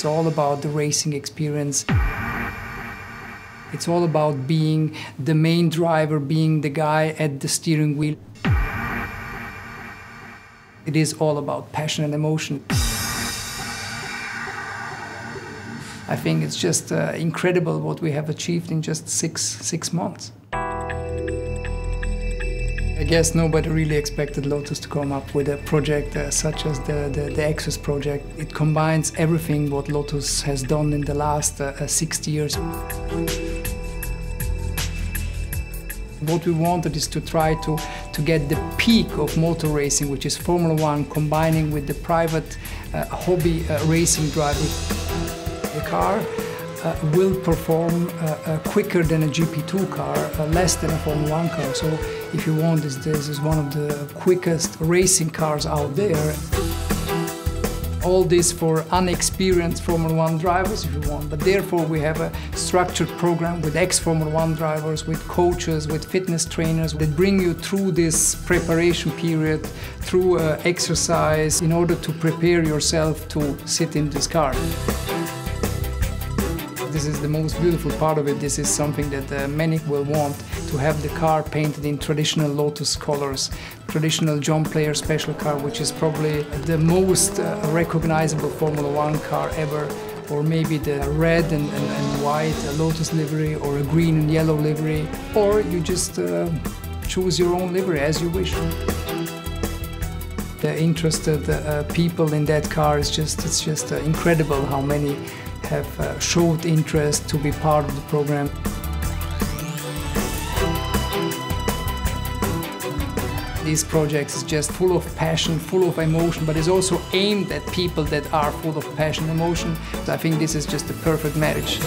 It's all about the racing experience. It's all about being the main driver, being the guy at the steering wheel. It is all about passion and emotion. I think it's just uh, incredible what we have achieved in just six, six months. I guess nobody really expected Lotus to come up with a project uh, such as the, the, the Exos project. It combines everything what Lotus has done in the last uh, 60 years. What we wanted is to try to, to get the peak of motor racing, which is Formula One, combining with the private uh, hobby uh, racing driver. The car uh, will perform uh, uh, quicker than a GP2 car, uh, less than a Formula One car. So if you want, this, this is one of the quickest racing cars out there. All this for unexperienced Formula One drivers, if you want. But therefore, we have a structured program with ex-Formula One drivers, with coaches, with fitness trainers that bring you through this preparation period, through uh, exercise, in order to prepare yourself to sit in this car. This is the most beautiful part of it. This is something that uh, many will want to have the car painted in traditional Lotus colors, traditional John Player special car, which is probably the most uh, recognizable Formula One car ever or maybe the red and, and, and, white Lotus livery or a green and yellow livery, or you just uh, choose your own livery as you wish. The interested uh, people in that car is just, it's just uh, incredible how many have uh, showed interest to be part of the program. These projects is just full of passion, full of emotion, but it's also aimed at people that are full of passion and emotion. So I think this is just the perfect marriage.